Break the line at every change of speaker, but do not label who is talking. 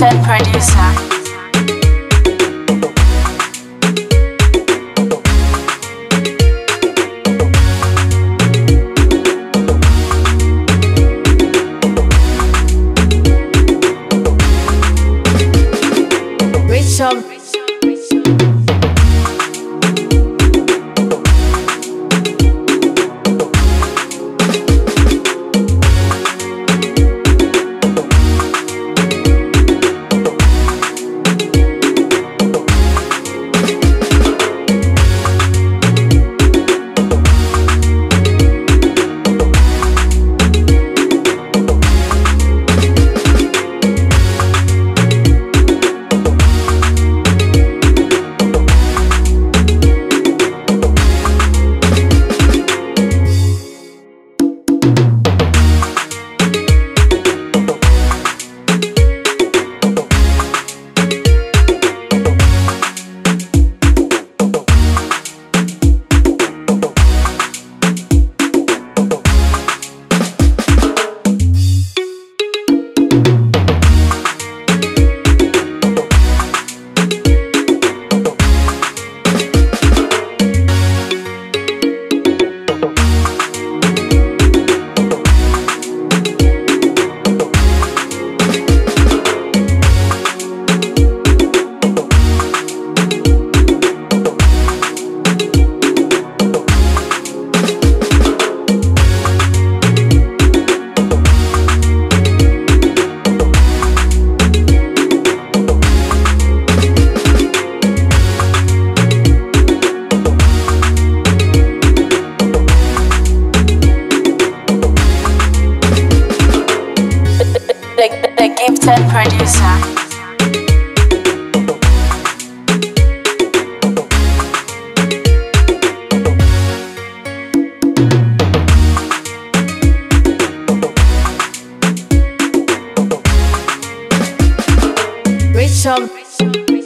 gifted producer. Producer.
Rich up.